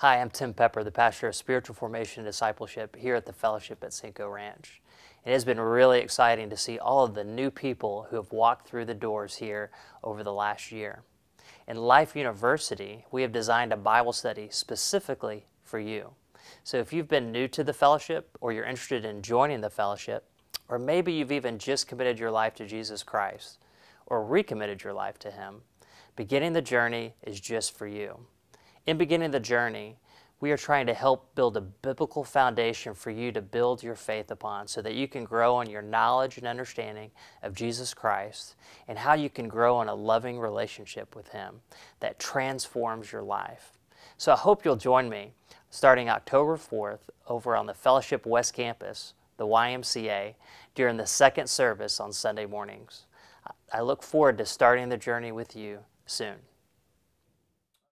Hi, I'm Tim Pepper, the pastor of spiritual formation and discipleship here at the Fellowship at Cinco Ranch. It has been really exciting to see all of the new people who have walked through the doors here over the last year. In Life University, we have designed a Bible study specifically for you. So if you've been new to the fellowship or you're interested in joining the fellowship, or maybe you've even just committed your life to Jesus Christ or recommitted your life to Him, beginning the journey is just for you. In beginning the journey, we are trying to help build a biblical foundation for you to build your faith upon so that you can grow in your knowledge and understanding of Jesus Christ and how you can grow in a loving relationship with Him that transforms your life. So I hope you'll join me starting October 4th over on the Fellowship West Campus, the YMCA, during the second service on Sunday mornings. I look forward to starting the journey with you soon.